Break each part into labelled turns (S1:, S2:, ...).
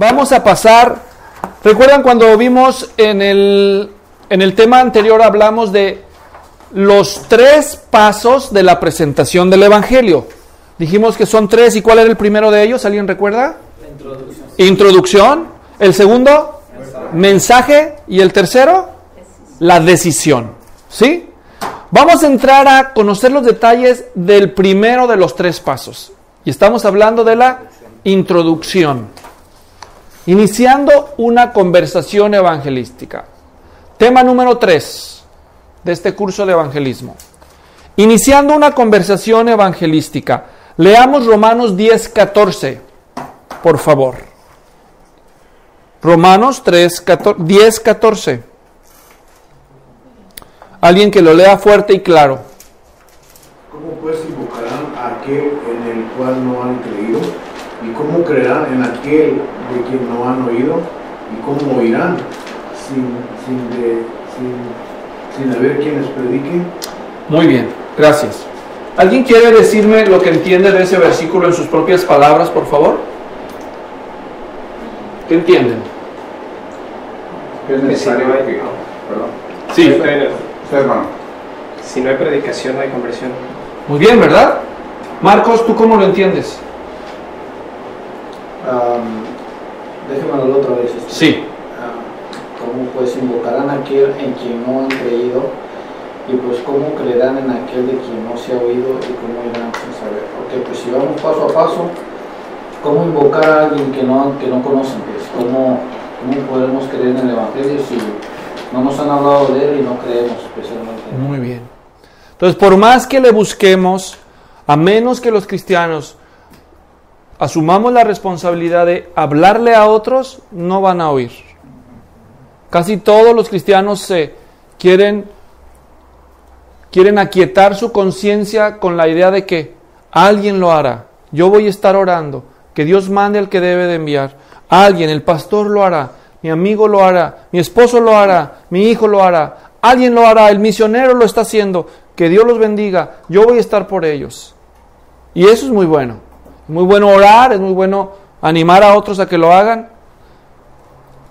S1: Vamos a pasar, recuerdan cuando vimos en el, en el tema anterior hablamos de los tres pasos de la presentación del Evangelio. Dijimos que son tres y cuál era el primero de ellos, ¿alguien recuerda?
S2: Introducción.
S1: Introducción. El segundo, mensaje. Y el tercero, la decisión. ¿Sí? Vamos a entrar a conocer los detalles del primero de los tres pasos. Y estamos hablando de la introducción. Iniciando una conversación evangelística. Tema número tres de este curso de evangelismo. Iniciando una conversación evangelística. Leamos Romanos 10, 14, por favor. Romanos 3, 14, 10, 14. Alguien que lo lea fuerte y claro.
S3: ¿Cómo pues invocarán a aquel en el cual no han creído? ¿Y cómo creerán en aquel de quien no han oído? ¿Y cómo oirán sin, sin, de, sin, sin haber quienes prediquen?
S1: Muy bien, gracias. ¿Alguien quiere decirme lo que entiende de ese versículo en sus propias palabras, por favor? ¿Qué entienden?
S4: Es necesario que... Perdón.
S1: Sí,
S4: hermano.
S2: Si no hay predicación, no hay conversión.
S1: muy bien, ¿verdad? Marcos, ¿tú cómo lo entiendes?
S5: Um, déjemelo otra vez. este.
S1: Sí.
S5: Ah, ¿Cómo pues invocarán a aquel en quien no han creído? Y pues cómo creerán en aquel de quien no se ha oído y cómo irán sin saber. Ok, pues si vamos paso a paso, ¿cómo invocar a alguien que no, que no conocen? Pues, ¿cómo, ¿Cómo podemos creer en el Evangelio si no nos han hablado de él y no creemos especialmente?
S1: Muy bien. Entonces, por más que le busquemos, a menos que los cristianos asumamos la responsabilidad de hablarle a otros, no van a oír. Casi todos los cristianos se quieren quieren aquietar su conciencia con la idea de que alguien lo hará. Yo voy a estar orando, que Dios mande al que debe de enviar. Alguien, el pastor lo hará, mi amigo lo hará, mi esposo lo hará, mi hijo lo hará, alguien lo hará, el misionero lo está haciendo. Que Dios los bendiga, yo voy a estar por ellos. Y eso es muy bueno. Muy bueno orar, es muy bueno animar a otros a que lo hagan.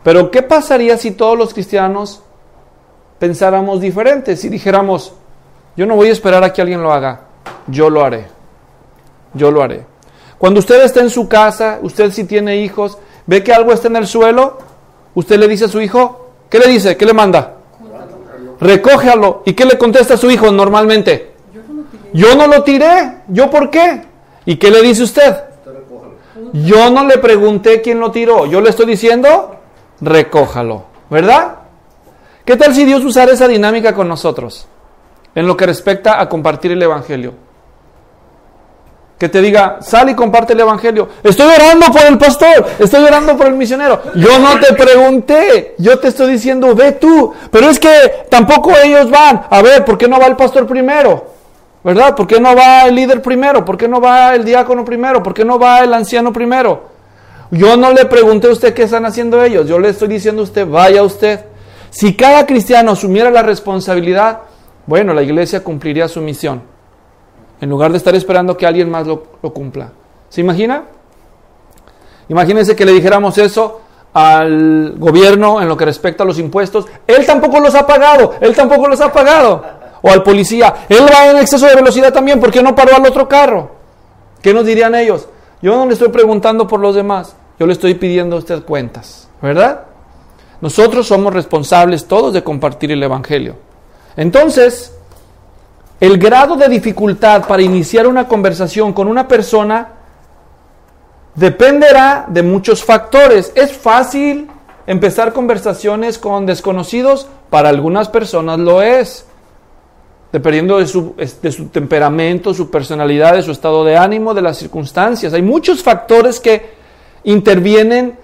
S1: Pero ¿qué pasaría si todos los cristianos pensáramos diferente? Si dijéramos, yo no voy a esperar a que alguien lo haga, yo lo haré. Yo lo haré. Cuando usted está en su casa, usted si tiene hijos, ve que algo está en el suelo, usted le dice a su hijo, ¿qué le dice? ¿Qué le manda? Recógelo. ¿Y qué le contesta a su hijo normalmente? Yo no lo tiré. ¿Yo por qué? ¿Y qué le dice usted? Yo no le pregunté quién lo tiró. Yo le estoy diciendo, recójalo. ¿Verdad? ¿Qué tal si Dios usara esa dinámica con nosotros? En lo que respecta a compartir el Evangelio. Que te diga, sal y comparte el Evangelio. Estoy orando por el pastor, estoy orando por el misionero. Yo no te pregunté, yo te estoy diciendo, ve tú. Pero es que tampoco ellos van. A ver, ¿por qué no va el pastor primero? ¿Verdad? ¿Por qué no va el líder primero? ¿Por qué no va el diácono primero? ¿Por qué no va el anciano primero? Yo no le pregunté a usted qué están haciendo ellos. Yo le estoy diciendo a usted, vaya usted. Si cada cristiano asumiera la responsabilidad, bueno, la iglesia cumpliría su misión. En lugar de estar esperando que alguien más lo, lo cumpla. ¿Se imagina? Imagínense que le dijéramos eso al gobierno en lo que respecta a los impuestos. Él tampoco los ha pagado. Él tampoco los ha pagado. O al policía. Él va en exceso de velocidad también. ¿Por qué no paró al otro carro? ¿Qué nos dirían ellos? Yo no le estoy preguntando por los demás. Yo le estoy pidiendo a usted cuentas. ¿Verdad? Nosotros somos responsables todos de compartir el Evangelio. Entonces, el grado de dificultad para iniciar una conversación con una persona dependerá de muchos factores. ¿Es fácil empezar conversaciones con desconocidos? Para algunas personas lo es. Dependiendo de su, de su temperamento, su personalidad, de su estado de ánimo, de las circunstancias. Hay muchos factores que intervienen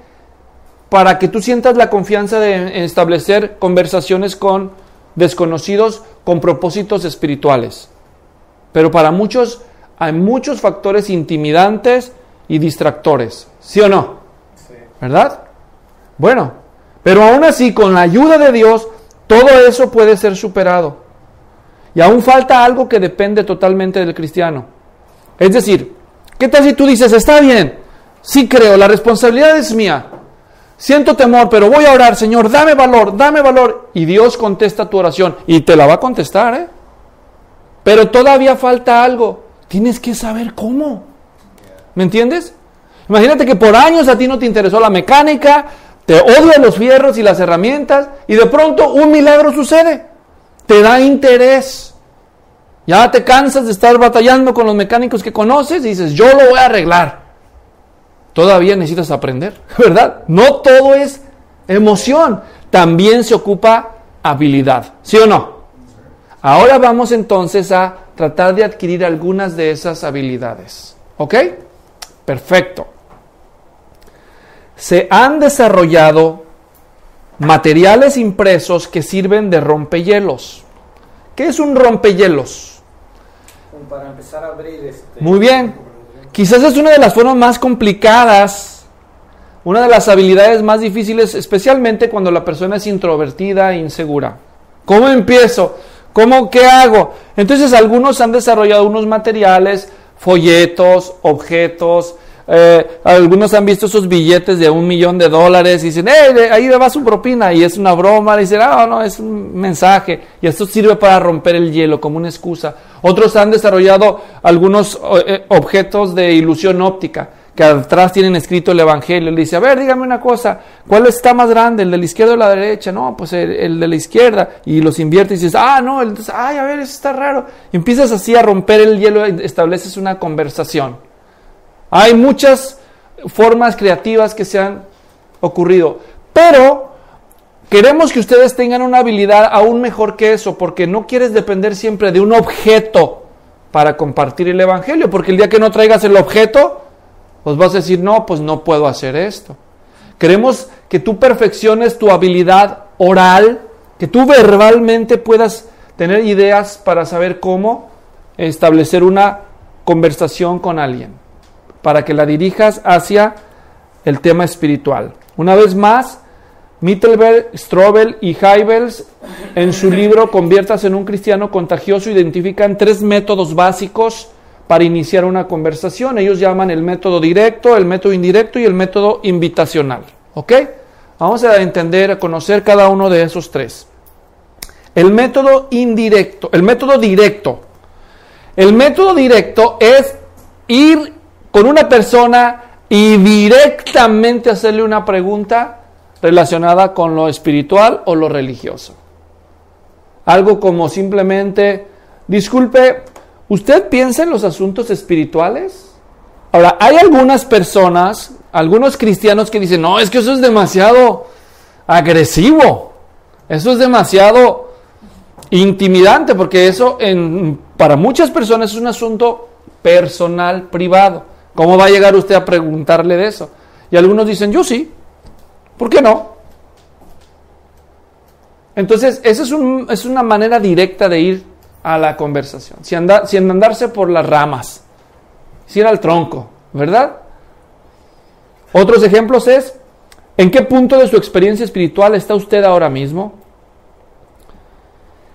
S1: para que tú sientas la confianza de establecer conversaciones con desconocidos con propósitos espirituales. Pero para muchos hay muchos factores intimidantes y distractores. ¿Sí o no? ¿Verdad? Bueno, pero aún así, con la ayuda de Dios, todo eso puede ser superado. Y aún falta algo que depende totalmente del cristiano. Es decir, ¿qué tal si tú dices, está bien, sí creo, la responsabilidad es mía, siento temor, pero voy a orar, Señor, dame valor, dame valor. Y Dios contesta tu oración y te la va a contestar, ¿eh? Pero todavía falta algo. Tienes que saber cómo. ¿Me entiendes? Imagínate que por años a ti no te interesó la mecánica, te odian los fierros y las herramientas y de pronto un milagro sucede. Te da interés. Ya te cansas de estar batallando con los mecánicos que conoces y dices, yo lo voy a arreglar. Todavía necesitas aprender, ¿verdad? No todo es emoción, también se ocupa habilidad, ¿sí o no? Ahora vamos entonces a tratar de adquirir algunas de esas habilidades. ¿Ok? Perfecto. Se han desarrollado materiales impresos que sirven de rompehielos. ¿Qué es un rompehielos?
S5: Para empezar a abrir este...
S1: Muy bien. Quizás es una de las formas más complicadas, una de las habilidades más difíciles, especialmente cuando la persona es introvertida e insegura. ¿Cómo empiezo? ¿Cómo qué hago? Entonces algunos han desarrollado unos materiales, folletos, objetos, eh, algunos han visto esos billetes de un millón de dólares y dicen, ¡eh! Ahí le va su propina y es una broma. Y dicen, ah, no, es un mensaje. Y esto sirve para romper el hielo como una excusa. Otros han desarrollado algunos eh, objetos de ilusión óptica que atrás tienen escrito el Evangelio. Le dice, a ver, dígame una cosa, ¿cuál está más grande, el de la izquierda o la derecha? No, pues el, de la izquierda. Y los invierte y dices, ah, no, entonces, ay, a ver, eso está raro. Y empiezas así a romper el hielo y estableces una conversación. Hay muchas formas creativas que se han ocurrido, pero queremos que ustedes tengan una habilidad aún mejor que eso, porque no quieres depender siempre de un objeto para compartir el Evangelio, porque el día que no traigas el objeto, pues vas a decir, no, pues no puedo hacer esto. Queremos que tú perfecciones tu habilidad oral, que tú verbalmente puedas tener ideas para saber cómo establecer una conversación con alguien para que la dirijas hacia el tema espiritual. Una vez más, Mittelberg, Strobel y Heibels en su libro Conviertas en un cristiano contagioso identifican tres métodos básicos para iniciar una conversación. Ellos llaman el método directo, el método indirecto y el método invitacional. ¿Ok? Vamos a entender, a conocer cada uno de esos tres. El método indirecto, el método directo. El método directo es ir con una persona y directamente hacerle una pregunta relacionada con lo espiritual o lo religioso. Algo como simplemente, disculpe, ¿usted piensa en los asuntos espirituales? Ahora, hay algunas personas, algunos cristianos que dicen, no, es que eso es demasiado agresivo, eso es demasiado intimidante, porque eso en, para muchas personas es un asunto personal, privado. ¿Cómo va a llegar usted a preguntarle de eso? Y algunos dicen, yo sí. ¿Por qué no? Entonces, esa es, una manera directa de ir a la conversación, sin, sin andarse por las ramas, sin ir al tronco, ¿verdad? Otros ejemplos es, ¿en qué punto de su experiencia espiritual está usted ahora mismo?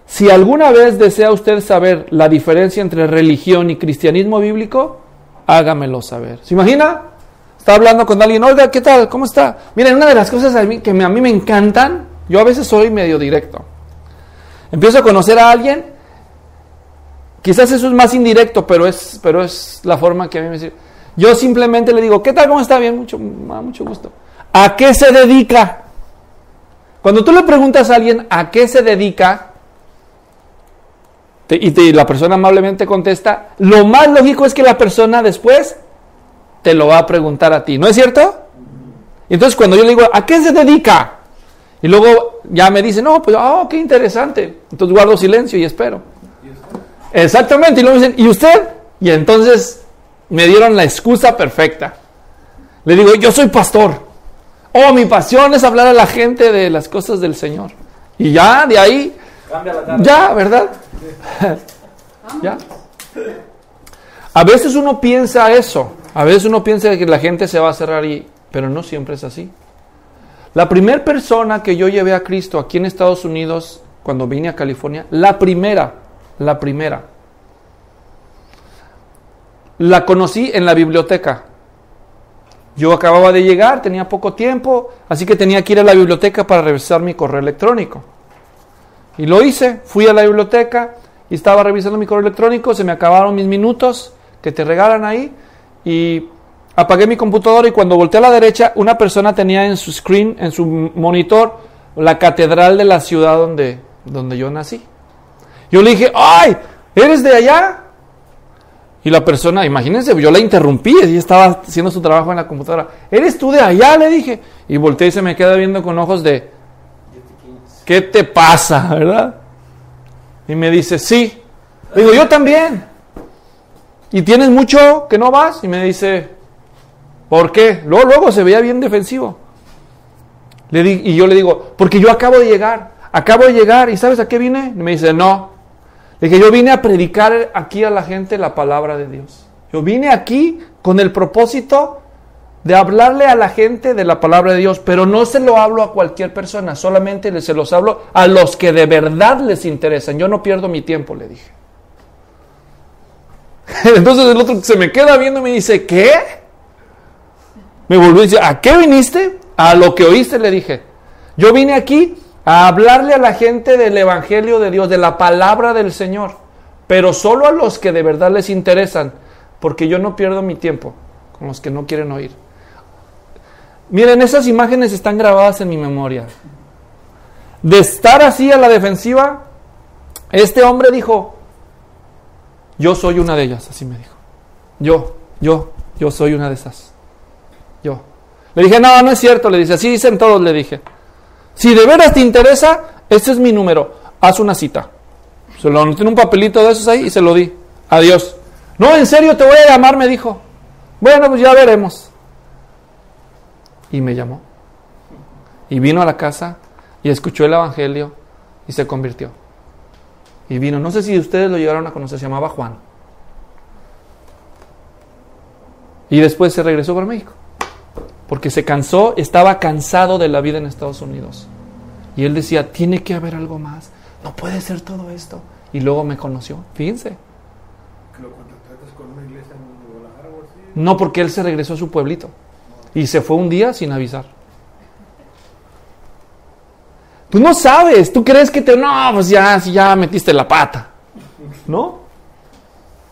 S1: Si alguna vez desea usted saber la diferencia entre religión y cristianismo bíblico, hágamelo saber. ¿Se imagina? Está hablando con alguien, oiga, ¿qué tal? ¿Cómo está? Miren, una de las cosas que a mí me encantan, yo a veces soy medio directo. Empiezo a conocer a alguien, quizás eso es más indirecto, pero es, pero es la forma que a mí me sirve. Yo simplemente le digo, ¿qué tal? ¿Cómo está? Bien, mucho, mucho gusto. ¿A qué se dedica? Cuando tú le preguntas a alguien a qué se dedica, y la persona amablemente contesta, lo más lógico es que la persona después te lo va a preguntar a ti, ¿no es cierto? Entonces cuando yo le digo, ¿a qué se dedica? Y luego ya me dice, no, pues, oh, qué interesante. Entonces guardo silencio y espero. Exactamente, y luego me dicen, ¿y usted? Y entonces me dieron la excusa perfecta. Le digo, yo soy pastor. Oh, mi pasión es hablar a la gente de las cosas del Señor. Y ya, de ahí, ya, ¿verdad? ¿Ya? A veces uno piensa eso, a veces uno piensa que la gente se va a cerrar y, pero no siempre es así. La primera persona que yo llevé a Cristo aquí en Estados Unidos cuando vine a California, la primera, la primera, la conocí en la biblioteca. Yo acababa de llegar, tenía poco tiempo, así que tenía que ir a la biblioteca para revisar mi correo electrónico. Y lo hice, fui a la biblioteca y estaba revisando mi correo electrónico, se me acabaron mis minutos que te regalan ahí y apagué mi computadora y cuando volteé a la derecha, una persona tenía en su screen, en su monitor, la catedral de la ciudad donde, donde yo nací. Yo le dije, ¡ay! ¿Eres de allá? Y la persona, imagínense, yo la interrumpí, ella estaba haciendo su trabajo en la computadora. ¿Eres tú de allá? Le dije. Y volteé y se me queda viendo con ojos de, ¿qué te pasa? ¿Verdad? Y me dice, sí. Le digo, yo también. ¿Y tienes mucho que no vas? Y me dice, ¿por qué? Luego, luego se veía bien defensivo. Le di, y yo le digo, porque yo acabo de llegar, acabo de llegar, ¿y sabes a qué vine? Y me dice, no. Le dije, yo vine a predicar aquí a la gente la palabra de Dios. Yo vine aquí con el propósito de hablarle a la gente de la palabra de Dios, pero no se lo hablo a cualquier persona, solamente se los hablo a los que de verdad les interesan. Yo no pierdo mi tiempo, le dije. Entonces el otro se me queda viendo y me dice, ¿qué? Me volvió y dice, ¿a qué viniste? A lo que oíste, le dije. Yo vine aquí a hablarle a la gente del Evangelio de Dios, de la palabra del Señor, pero solo a los que de verdad les interesan, porque yo no pierdo mi tiempo con los que no quieren oír. Miren, esas imágenes están grabadas en mi memoria. De estar así a la defensiva, este hombre dijo, yo soy una de ellas, así me dijo. Yo, yo, yo soy una de esas. Yo. Le dije, no, no es cierto, le dice, así dicen todos, le dije. Si de veras te interesa, este es mi número, haz una cita. Se lo anoté en un papelito de esos ahí y se lo di. Adiós. No, en serio, te voy a llamar, me dijo. Bueno, pues ya veremos. Y me llamó. Y vino a la casa y escuchó el Evangelio y se convirtió. Y vino, no sé si ustedes lo llegaron a conocer, se llamaba Juan. Y después se regresó para México. Porque se cansó, estaba cansado de la vida en Estados Unidos. Y él decía, tiene que haber algo más. No puede ser todo esto. Y luego me conoció. Fíjense.
S3: ¿Que lo contrataste con una iglesia en Guadalajara o así?
S1: No porque él se regresó a su pueblito. Y se fue un día sin avisar. Tú no sabes, tú crees que te... No, pues ya, si ya metiste la pata. ¿No?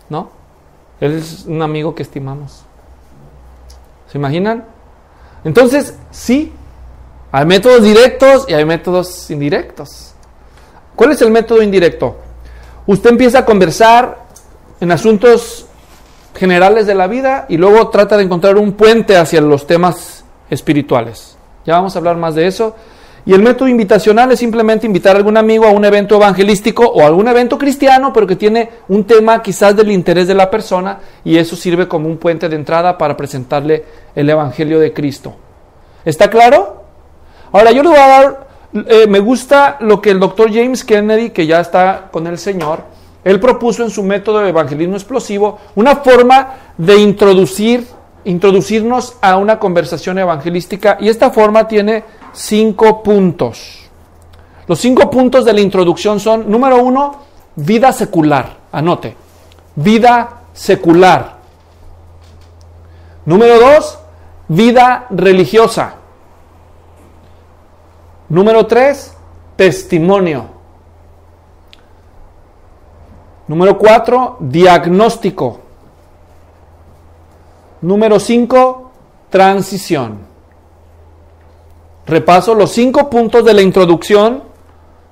S1: ¿No? Él es un amigo que estimamos. ¿Se imaginan? Entonces, sí, hay métodos directos y hay métodos indirectos. ¿Cuál es el método indirecto? Usted empieza a conversar en asuntos generales de la vida y luego trata de encontrar un puente hacia los temas espirituales. Ya vamos a hablar más de eso. Y el método invitacional es simplemente invitar a algún amigo a un evento evangelístico o a algún evento cristiano, pero que tiene un tema quizás del interés de la persona y eso sirve como un puente de entrada para presentarle el Evangelio de Cristo. ¿Está claro? Ahora yo le voy a dar, eh, me gusta lo que el doctor James Kennedy, que ya está con el Señor, él propuso en su método de evangelismo explosivo una forma de introducir, introducirnos a una conversación evangelística y esta forma tiene cinco puntos. Los cinco puntos de la introducción son, número uno, vida secular. Anote, vida secular. Número dos, vida religiosa. Número tres, testimonio. Número cuatro, diagnóstico. Número cinco, transición. Repaso, los cinco puntos de la introducción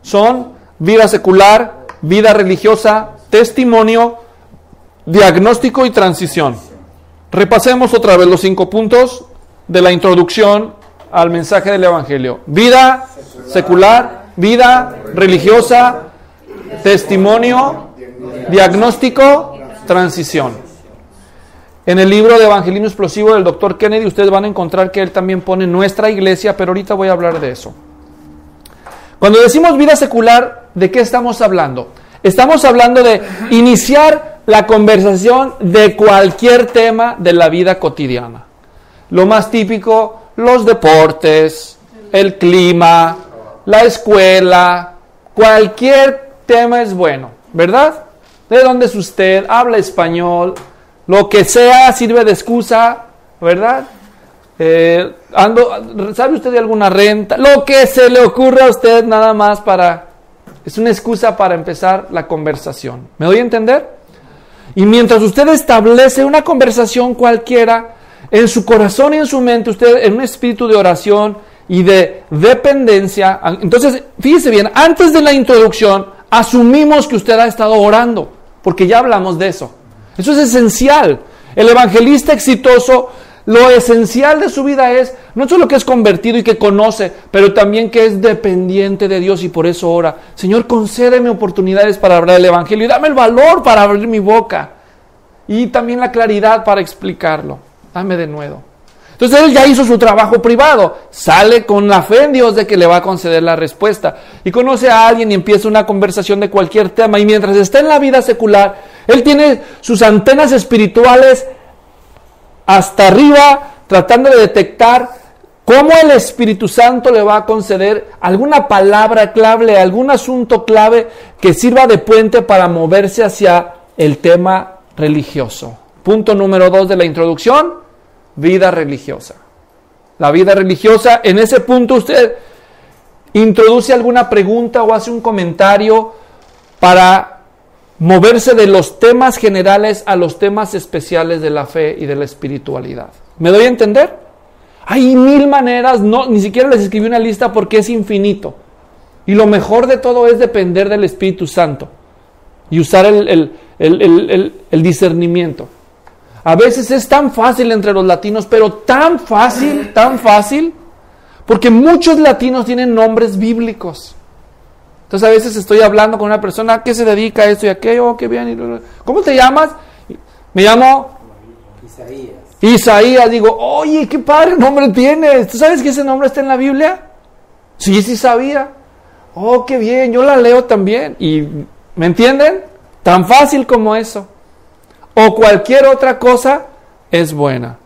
S1: son vida secular, vida religiosa, testimonio, diagnóstico y transición. Repasemos otra vez los cinco puntos de la introducción al mensaje del Evangelio. Vida secular, vida religiosa, testimonio, diagnóstico, transición. En el libro de Evangelismo Explosivo del Dr. Kennedy ustedes van a encontrar que él también pone nuestra iglesia, pero ahorita voy a hablar de eso. Cuando decimos vida secular, ¿de qué estamos hablando? Estamos hablando de iniciar la conversación de cualquier tema de la vida cotidiana. Lo más típico, los deportes, el clima, la escuela, cualquier tema es bueno, ¿verdad? ¿De dónde es usted? ¿Habla español? Lo que sea sirve de excusa, ¿verdad? eh, ¿sabe usted de alguna renta? Lo que se le ocurra a usted nada más para, es una excusa para empezar la conversación. ¿Me doy a entender? Y mientras usted establece una conversación cualquiera, en su corazón y en su mente, usted en un espíritu de oración y de dependencia, entonces fíjese bien, antes de la introducción, asumimos que usted ha estado orando, porque ya hablamos de eso. Eso es esencial. El evangelista exitoso lo esencial de su vida es no solo que es convertido y que conoce, pero también que es dependiente de Dios y por eso ora. Señor, concédeme oportunidades para hablar el Evangelio y dame el valor para abrir mi boca y también la claridad para explicarlo. Dame de nuevo. Entonces él ya hizo su trabajo privado, sale con la fe en Dios de que le va a conceder la respuesta. Y conoce a alguien y empieza una conversación de cualquier tema. Y mientras está en la vida secular, él tiene sus antenas espirituales hasta arriba tratando de detectar cómo el Espíritu Santo le va a conceder alguna palabra clave, algún asunto clave que sirva de puente para moverse hacia el tema religioso. Punto número dos de la introducción, vida religiosa. La vida religiosa, en ese punto usted introduce alguna pregunta o hace un comentario para moverse de los temas generales a los temas especiales de la fe y de la espiritualidad. ¿Me doy a entender? Hay mil maneras, no, ni siquiera les escribí una lista porque es infinito. Y lo mejor de todo es depender del Espíritu Santo y usar el, el discernimiento. A veces es tan fácil entre los latinos, pero tan fácil, tan fácil, porque muchos latinos tienen nombres bíblicos. Entonces a veces estoy hablando con una persona que se dedica a esto y aquello, oh, qué bien. ¿Cómo te llamas? Me llamo Isaías. Isaías, digo, oye, qué padre nombre tienes. ¿Tú sabes que ese nombre está en la Biblia? Sí, sí sabía. Oh, qué bien, yo la leo también. ¿Y me entienden? Tan fácil como eso. O cualquier otra cosa es buena.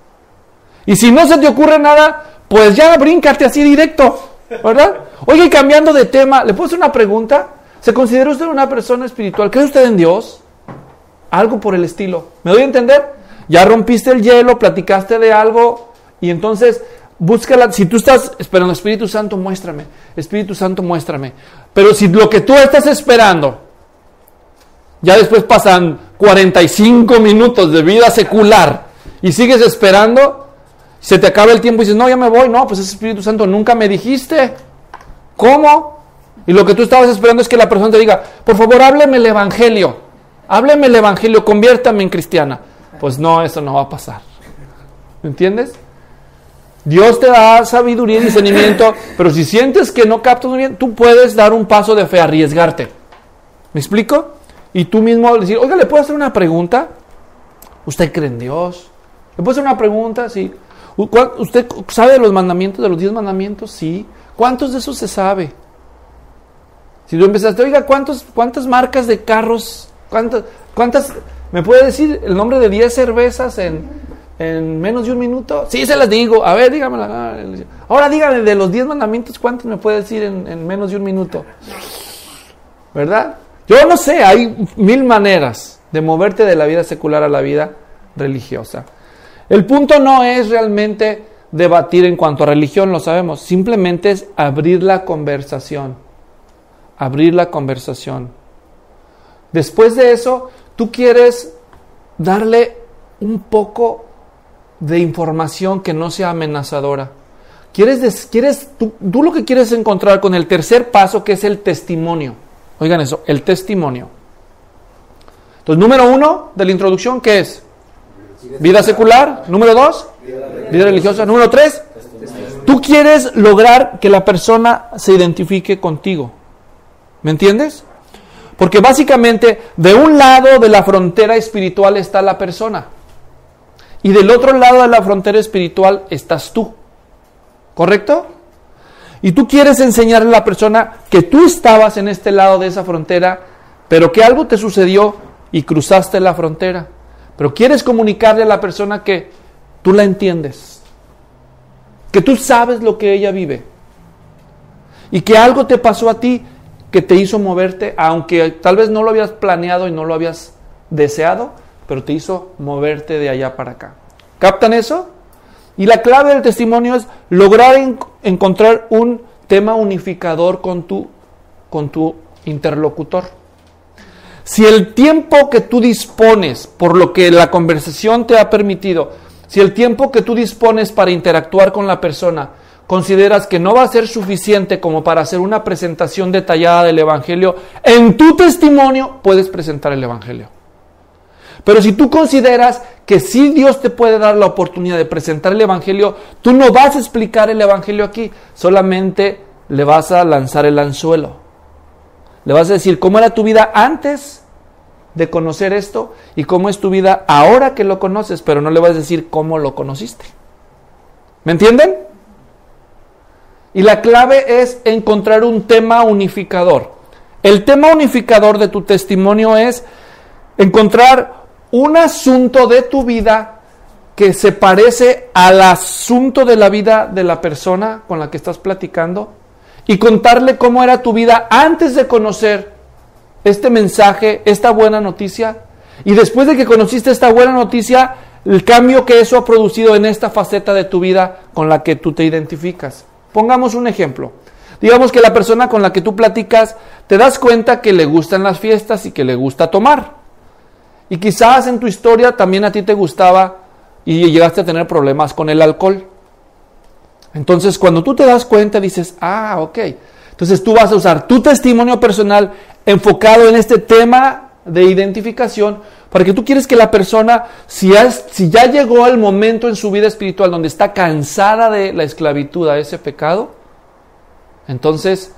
S1: Y si no se te ocurre nada, pues ya bríncate así directo. ¿Verdad? Oye, cambiando de tema, ¿le puedo hacer una pregunta? ¿Se considera usted una persona espiritual? ¿Cree usted en Dios? Algo por el estilo. ¿Me doy a entender? Ya rompiste el hielo, platicaste de algo y entonces búscala. Si tú estás esperando, Espíritu Santo, muéstrame. Espíritu Santo, muéstrame. Pero si lo que tú estás esperando, ya después pasan 45 minutos de vida secular y sigues esperando, se te acaba el tiempo y dices, no, ya me voy, no, pues es Espíritu Santo, nunca me dijiste. ¿Cómo? Y lo que tú estabas esperando es que la persona te diga, por favor, hábleme el Evangelio, hábleme el Evangelio, conviértame en cristiana. Pues no, eso no va a pasar. ¿Me entiendes? Dios te da sabiduría y discernimiento, pero si sientes que no captas bien, tú puedes dar un paso de fe, arriesgarte. ¿Me explico? Y tú mismo decir, oiga, ¿le puedo hacer una pregunta? ¿Usted cree en Dios? ¿Le puedo hacer una pregunta? Sí. ¿Usted sabe de los mandamientos, de los diez mandamientos? Sí. ¿Cuántos de esos se sabe? Si tú empezaste, oiga, ¿cuántos, ¿cuántas marcas de carros? ¿Cuántas, ¿Cuántas? ¿Me puede decir el nombre de diez cervezas en, en menos de un minuto? Sí, se las digo. A ver, dígamela. Ahora dígame de los diez mandamientos, ¿cuántos me puede decir en, en menos de un minuto? ¿Verdad? Yo no sé, hay mil maneras de moverte de la vida secular a la vida religiosa. El punto no es realmente debatir en cuanto a religión, lo sabemos, simplemente es abrir la conversación, abrir la conversación. Después de eso, tú quieres darle un poco de información que no sea amenazadora. Quieres, quieres tú, tú lo que quieres encontrar con el tercer paso, que es el testimonio. Oigan eso, el testimonio. Entonces, número uno de la introducción, ¿qué es? Vida secular. Número dos, vida religiosa. Número tres, tú quieres lograr que la persona se identifique contigo. ¿Me entiendes? Porque básicamente de un lado de la frontera espiritual está la persona y del otro lado de la frontera espiritual estás tú. ¿Correcto? Y tú quieres enseñarle a la persona que tú estabas en este lado de esa frontera, pero que algo te sucedió y cruzaste la frontera. Pero quieres comunicarle a la persona que tú la entiendes, que tú sabes lo que ella vive y que algo te pasó a ti que te hizo moverte, aunque tal vez no lo habías planeado y no lo habías deseado, pero te hizo moverte de allá para acá. ¿Captan eso? Y la clave del testimonio es lograr en- encontrar un tema unificador con tu, con tu interlocutor. Si el tiempo que tú dispones, por lo que la conversación te ha permitido, si el tiempo que tú dispones para interactuar con la persona, consideras que no va a ser suficiente como para hacer una presentación detallada del Evangelio, en tu testimonio puedes presentar el Evangelio. Pero si tú consideras que sí Dios te puede dar la oportunidad de presentar el Evangelio, tú no vas a explicar el Evangelio aquí, solamente le vas a lanzar el anzuelo. Le vas a decir cómo era tu vida antes de conocer esto y cómo es tu vida ahora que lo conoces, pero no le vas a decir cómo lo conociste. ¿Me entienden? Y la clave es encontrar un tema unificador. El tema unificador de tu testimonio es encontrar un asunto de tu vida que se parece al asunto de la vida de la persona con la que estás platicando y contarle cómo era tu vida antes de conocer este mensaje, esta buena noticia, y después de que conociste esta buena noticia, el cambio que eso ha producido en esta faceta de tu vida con la que tú te identificas. Pongamos un ejemplo. Digamos que la persona con la que tú platicas te das cuenta que le gustan las fiestas y que le gusta tomar. Y quizás en tu historia también a ti te gustaba y llegaste a tener problemas con el alcohol. Entonces, cuando tú te das cuenta, dices, ah, ok. Entonces tú vas a usar tu testimonio personal enfocado en este tema de identificación, porque tú quieres que la persona, si, si ya llegó el momento en su vida espiritual donde está cansada de la esclavitud a ese pecado, entonces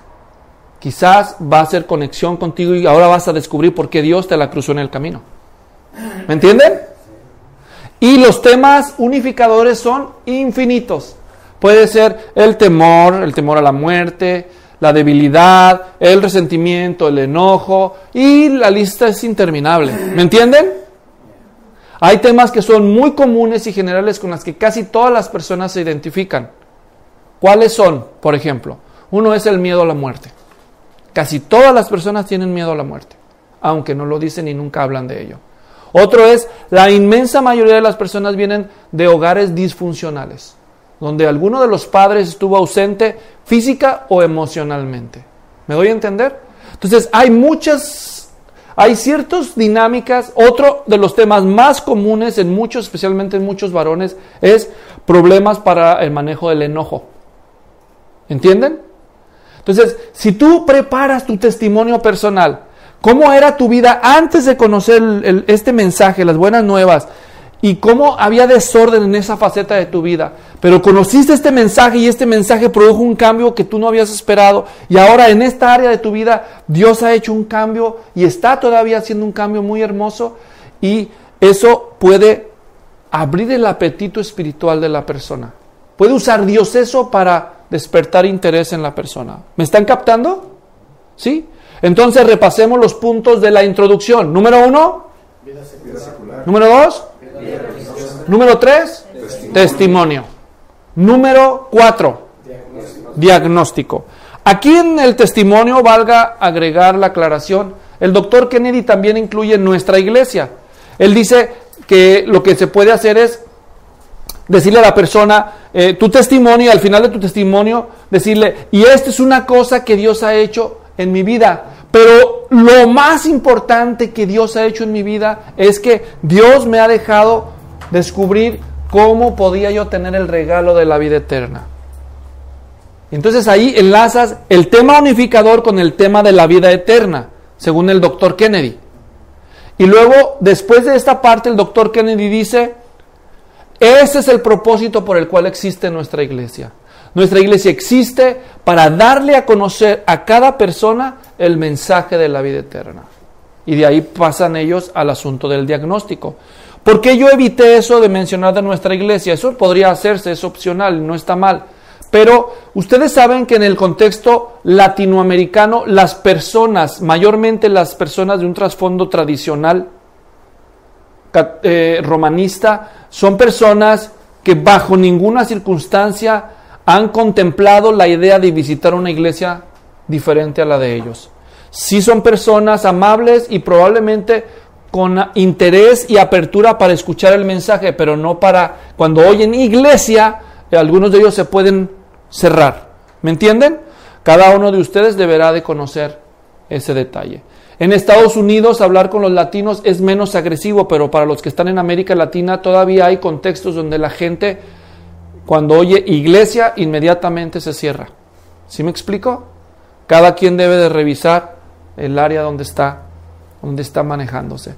S1: quizás va a hacer conexión contigo y ahora vas a descubrir por qué Dios te la cruzó en el camino. ¿Me entienden? Y los temas unificadores son infinitos. Puede ser el temor, el temor a la muerte, la debilidad, el resentimiento, el enojo y la lista es interminable. ¿Me entienden? Hay temas que son muy comunes y generales con las que casi todas las personas se identifican. ¿Cuáles son? Por ejemplo, uno es el miedo a la muerte. Casi todas las personas tienen miedo a la muerte, aunque no lo dicen y nunca hablan de ello. Otro es, la inmensa mayoría de las personas vienen de hogares disfuncionales, donde alguno de los padres estuvo ausente física o emocionalmente. ¿Me doy a entender? Entonces, hay muchas, hay ciertas dinámicas. Otro de los temas más comunes en muchos, especialmente en muchos varones, es problemas para el manejo del enojo. ¿Entienden? Entonces, si tú preparas tu testimonio personal, cómo era tu vida antes de conocer este mensaje, las buenas nuevas, y cómo había desorden en esa faceta de tu vida, pero conociste este mensaje y este mensaje produjo un cambio que tú no habías esperado, y ahora en esta área de tu vida Dios ha hecho un cambio y está todavía haciendo un cambio muy hermoso, y eso puede abrir el apetito espiritual de la persona. Puede usar Dios eso para despertar interés en la persona. ¿Me están captando? ¿Sí? Entonces repasemos los puntos de la introducción. Número uno. Número dos. Número tres. Testimonio. Número cuatro. Diagnóstico. Aquí en el testimonio valga agregar la aclaración. El doctor Kennedy también incluye nuestra iglesia. Él dice que lo que se puede hacer es decirle a la persona eh, tu testimonio y al final de tu testimonio decirle, y esta es una cosa que Dios ha hecho en mi vida, pero lo más importante que Dios ha hecho en mi vida es que Dios me ha dejado descubrir cómo podía yo tener el regalo de la vida eterna. Entonces ahí enlazas el tema unificador con el tema de la vida eterna, según el doctor Kennedy. Y luego, después de esta parte, el doctor Kennedy dice, ese es el propósito por el cual existe nuestra iglesia. Nuestra iglesia existe para darle a conocer a cada persona el mensaje de la vida eterna. Y de ahí pasan ellos al asunto del diagnóstico. ¿Por qué yo evité eso de mencionar de nuestra iglesia? Eso podría hacerse, es opcional, no está mal. Pero ustedes saben que en el contexto latinoamericano las personas, mayormente las personas de un trasfondo tradicional, eh, romanista, son personas que bajo ninguna circunstancia han contemplado la idea de visitar una iglesia diferente a la de ellos. Sí son personas amables y probablemente con interés y apertura para escuchar el mensaje, pero no para cuando oyen iglesia, eh, algunos de ellos se pueden cerrar. ¿Me entienden? Cada uno de ustedes deberá de conocer ese detalle. En Estados Unidos hablar con los latinos es menos agresivo, pero para los que están en América Latina todavía hay contextos donde la gente cuando oye iglesia inmediatamente se cierra. ¿Sí me explico? Cada quien debe de revisar el área donde está, donde está manejándose.